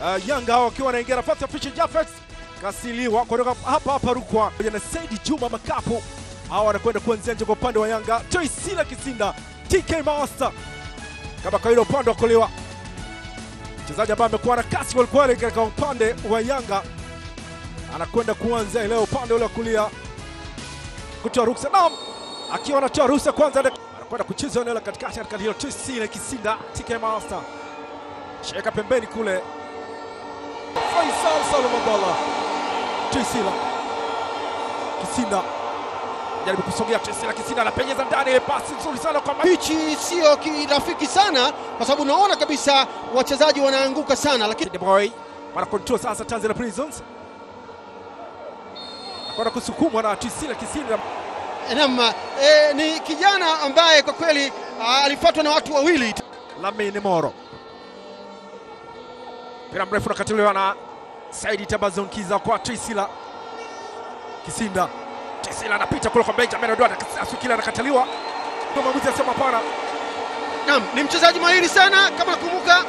uh, Yanga wakiwa wanaingia nafasi ya Fisher Jafet kasiliwa kutoka hapa hapa Rukwa. Na Saidi Juma Makapu. Hao wanakwenda kuanzia nje kwa upande wa Yanga. Joycila Kisinda, TK Master. Kama kawaida upande wa kuliwa, mchezaji ambaye amekuwa na kasi kwelikweli katika upande wa Yanga. Anakwenda kuanza leo upande ule wa kulia. Kutoa ruksa nam, akiwa anatoa ruksa kwanza, anakwenda kucheza eneo la katikati katika hilo. Joycila Kisinda, TK Master. Sheka pembeni kule Faisal Salum Bola. Joycila Kisinda jaribu kusogea Joycila Kisinda anapenyeza ndani, pasi nzuri sana kwa pichi, sio kirafiki sana, kwa sababu unaona kabisa wachezaji wanaanguka sana, lakini Boy wana control sasa Tanzania Prisons. Anakwenda kusukumwa na Joycila Kisinda Naam, e, ni kijana ambaye kwa kweli alifuatwa na watu wawili. Lamine Moro, mpira mrefu unakatiliwa na Saidi Tabazonkiza kwa tisila Kisinda. Joycila anapita kule kwa Benjamin Odwada, Asukila anakataliwa, mwamuzi asema hapana. Naam, ni mchezaji mahiri sana. Kama nakumbuka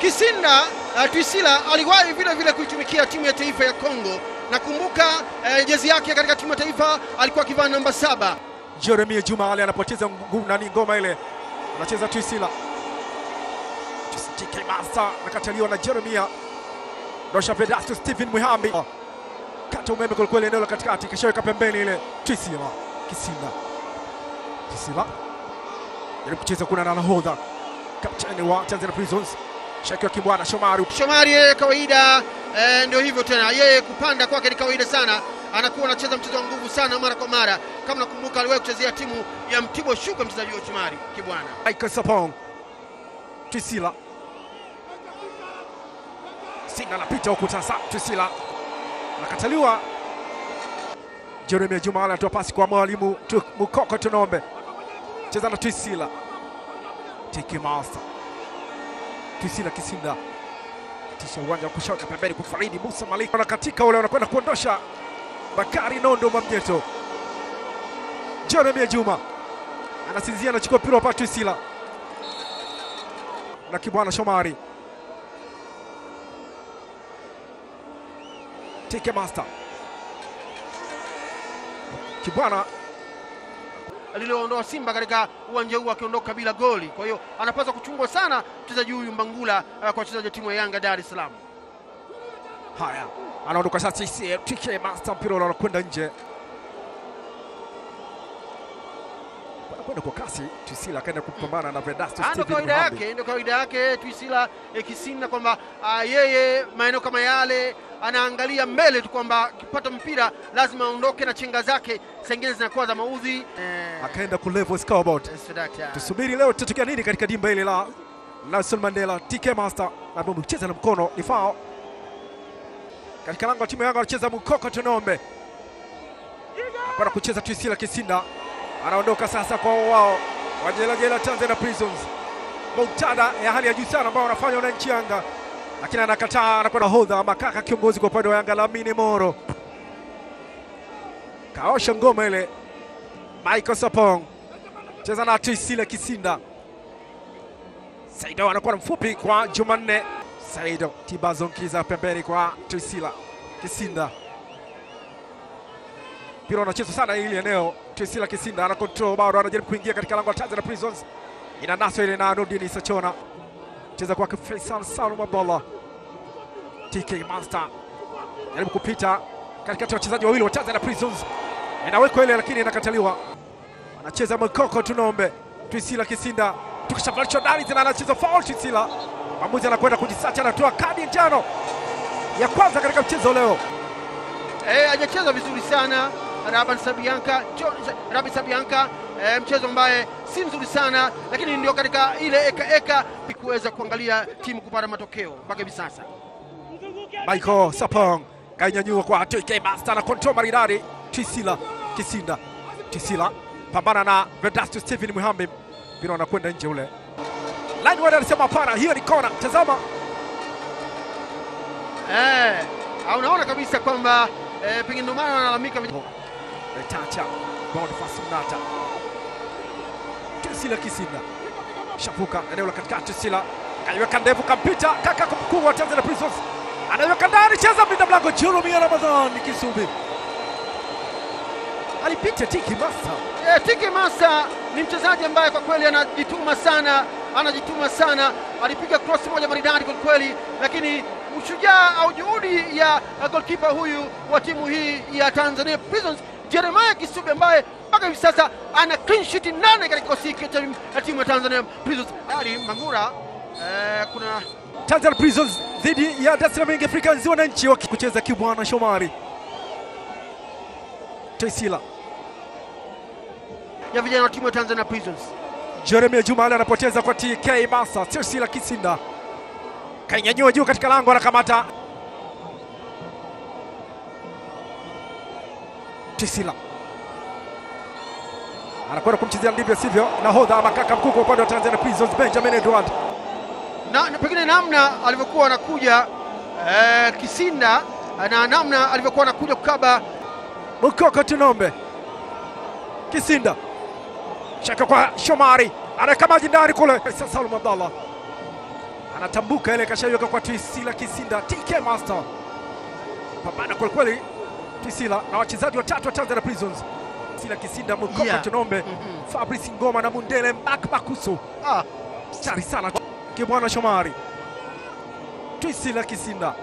Kisinda uh, Twisila aliwahi vile vile kuitumikia timu ya taifa ya Kongo. Nakumbuka uh, jezi yake katika timu ya taifa alikuwa akivaa namba saba. Jeremia Juma Ali anapoteza nani ngoma ile, anacheza Twisila. TK Masa nakataliwa na Jeremia Dosha Vedasto Stephen Muhambi. Kata umeme kwelikweli eneo la katikati, kishaweka pembeni ile. Twisila Kisinda. Twisila jaribu kucheza kuna na nahodha. Kapteni wa Tanzania Prisons Shakiwa Kibwana Shomari. Shomari yeye kawaida e, ndio hivyo tena, yeye kupanda kwake ni kawaida sana, anakuwa anacheza mchezo wa nguvu sana mara kwa mara. Kama nakumbuka aliwahi kuchezea timu ya Mtibwa Shuka, mchezaji wa Shomari Kibwana. Michael Sapong Twisila Singa anapita huku sasa, Twisila anakataliwa. Jeremia Juma anatoa pasi kwa mwalimu Mukoko Tunombe, cheza na Twisila Tiki Twisila Kisinda. Tisha uwanja wa kushoka pembeni kwa Faridi Musa Malik. Katika ule wanakwenda kuondosha Bakari Nondo Mwamjeto. Jeremia Juma. Anasinzia, anachukua mpira wa Twisila na Kibwana Shomari Tike Master Kibwana aliloondoa Simba katika uwanja huu akiondoka bila goli. Kwa hiyo anapaswa kuchungwa sana mchezaji huyu Mbangula uh, kwa wachezaji wa timu ya Yanga Dar es Salaam. haya, anaondoka sasa. Tike Master, mpira unakwenda nje, kwenda kwa kasi. Twisila akaenda kupambana na Vedasto Ah, Ndio kawaida yake, ndio kawaida yake Twisila eh, kwamba ah, yeye maeneo kama yale anaangalia mbele tu kwamba akipata mpira lazima aondoke na chenga zake zingine zinakuwa za maudhi. Eh, akaenda ku level scoreboard. Tusubiri leo tutatokea nini katika dimba hili la Nelson Mandela. TK Master na bomu cheza na mkono ni foul katika lango la timu ya Yanga, anacheza Mkoko Tunombe hapana kucheza Twisila Kisinda, anaondoka sasa kwa wao wajelajela Tanzania Prisons. Muktada ya hali ya juu sana ambao wanafanya wananchi Yanga, lakini anakataa, anakwenda hodha makaka kiongozi kwa upande wa Yanga Lamine Moro kaosha ngoma ile. Michael Sapong cheza na Tisile Kisinda. Saido anakuwa mfupi kwa Jumanne. Saido Tibazonkiza pembeni kwa Tisila Kisinda. Mpira unachezwa sana hili eneo. Tisila Kisinda ana control bado, anajaribu kuingia katika lango la Tanzania Prisons. Inanaswa ile na Nurdin Sachona, cheza kwake Faisal Salum Abdallah. TK Master jaribu kupita katikati ya wachezaji wawili wa Tanzania Prisons, inawekwa ile lakini inakataliwa. Anacheza Mkoko Tunombe, Twisila Kisinda tukishavalishwa ndani tena, anacheza foul Twisila. Mwamuzi anakwenda kujisacha, anatoa kadi njano ya kwanza katika mchezo leo. Eh, hajacheza vizuri sana Raban Sabianka, Rabi Sabianka, eh, mchezo ambaye si mzuri sana, lakini ndio katika ile eka eka kuweza kuangalia timu kupata matokeo mpaka hivi sasa. Michael Sapong kainyanyua kwa TK Master na control maridadi. Tisila Kisinda, Tisila pambana na Vedasto Stephen Muhambe, mpira anakwenda nje ule. Line alisema hapana, hiyo ni kona. Tazama Eh, unaona kabisa kwamba eh, pengine ndio maana wanalalamika Tacha Boniface Mnata, Twisila Kisinda shapuka eneo la katikati. Sila kaiweka ndevu, kampita kaka mkuu wa Tanzania Prisons anaiweka ndani, cheza mlinda mlango Jeremia Ramadhan Kisumbi alipita Tiki Masa. Yeah, Tiki Masa ni mchezaji ambaye kwa kweli anajituma sana, anajituma sana. Alipiga cross moja maridadi kwa kweli, lakini ushujaa au juhudi ya goalkeeper huyu wa timu hii ya Tanzania Prisons Jeremiah Kisubi ambaye mpaka hivi sasa ana clean sheet nane katika kikosi hiki cha timu ya Tanzania Prisons. Ali Mangura eh, kuna Tanzania Prisons dhidi ya Dar es Salaam Young Africans, wananchi wakikucheza Kibwana Shomari Tesila ya vijana wa timu ya Tanzania Prisons. Jeremia Jumali anapoteza kwa TK Masa. Tesila Kisinda kainyanyua juu katika lango, anakamata Tesila anakwenda kumchezea ndivyo sivyo, nahodha ama kaka mkuu kwa upande wa Tanzania Prisons Benjamin Edward na, na pengine namna alivyokuwa anakuja eh, Kisinda na namna alivyokuwa anakuja kukaba Mukoko Tinombe. Kisinda shaka kwa Shomari anaweka maji ndani kule. Sasa Salum Abdallah anatambuka ile kashaiweka kwa Twisila Kisinda. TK Master pambana kwelikweli, kweli, Twisila na wachezaji watatu wa Tanzania Prisons, Twisila Kisinda, mkoka Yeah. Tunombe, -hmm. Fabrice Ngoma na Mundele Mbak Bakusu. ah, Chari sana Kibwana Shomari, Twisila Kisinda,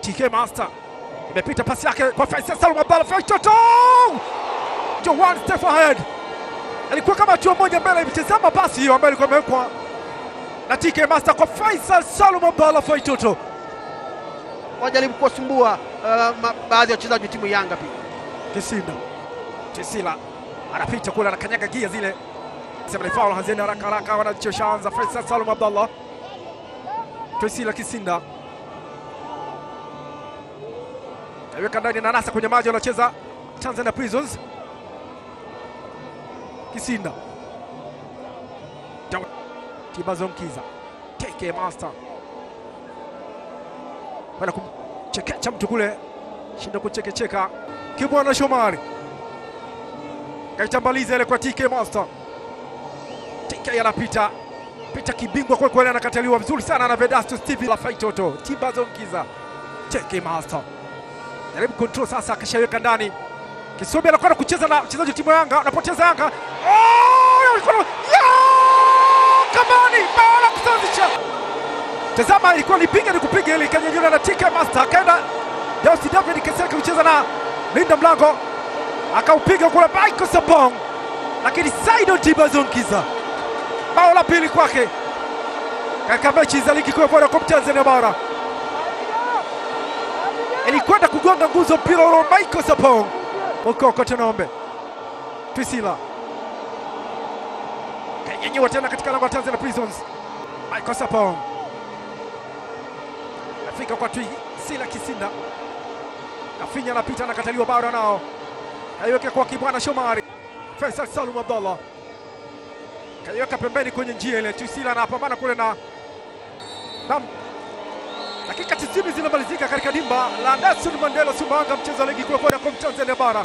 TK Master imepita pasi yake kwa Faisal Salum Abdalla Faisal Johan step ahead, alikuwa kama hatua moja mbele. Tazama pasi hiyo ambayo ilikuwa imewekwa na TK Master kwa Faisal Salum Abdalla Faisal Toto wajaribu kuwasumbua uh, baadhi ya wachezaji wa timu Yanga pia. Kisinda Tisila anapita kule, anakanyaga gia zile, sema ni foul. Hazeni haraka haraka, wanachoshaanza. Faisal Salum Abdallah, Tisila Kisinda. Aweka ndani na nasa kwenye maji, anacheza Tanzania Prisons. Kisinda. Tibazo Mkiza KK Master. Kwenda kumchekecha mtu kule, shinda kuchekecheka Kibwana Shomari kaitambaliza ile kwa TK Master. TK anapita pita kibingwa kwa kweli, anakataliwa vizuri sana na Vedasto Steve la Faitoto tiba Mkiza. TK Master jaribu control sasa, akishaweka ndani Kisubi anakwenda kucheza na mchezaji timu ya Yanga, anapoteza Yanga. Oh! Kamani bao la. Tazama, ilikuwa nipiga ni kupiga ile ikanyanyuliwa na TK Master, akaenda Deus David Keseke kucheza na linda mlango, akaupiga kule Michael Sabong, lakini Saido Jibazonkiza bao la pili kwake katika mechi za ligi kuu ya Vodacom Tanzania bara ilikwenda kugonga nguzo mpira ule wa Michael Sapong. Mukoko Tunombe Twisila kanyanyua tena katika lango la Tanzania Prisons. Michael Sabong afika kwa Twisila Kisinda, Kafinya anapita, anakataliwa, bado nao kaiweka kwa Kibwana Shomari. Faisal Salum Abdallah kaiweka pembeni kwenye njia ile. Tuisila anapambana kule na Nam dakika 90 zinamalizika katika dimba la Nelson Mandela Sumbawanga, mchezo wa ligi kuu ya Vodacom Tanzania bara.